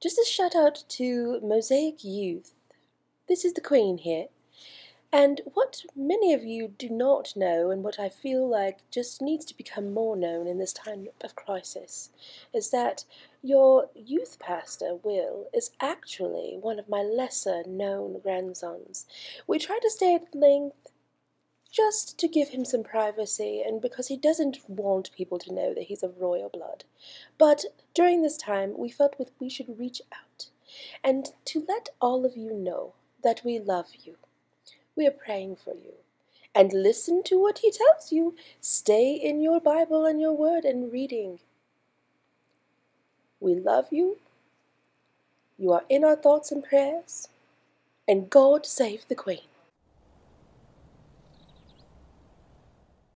Just a shout out to Mosaic Youth. This is the Queen here. And what many of you do not know, and what I feel like just needs to become more known in this time of crisis, is that your youth pastor, Will, is actually one of my lesser known grandsons. We try to stay at length just to give him some privacy and because he doesn't want people to know that he's of royal blood. But during this time, we felt that we should reach out and to let all of you know that we love you. We are praying for you. And listen to what he tells you. Stay in your Bible and your word and reading. We love you. You are in our thoughts and prayers. And God save the Queen.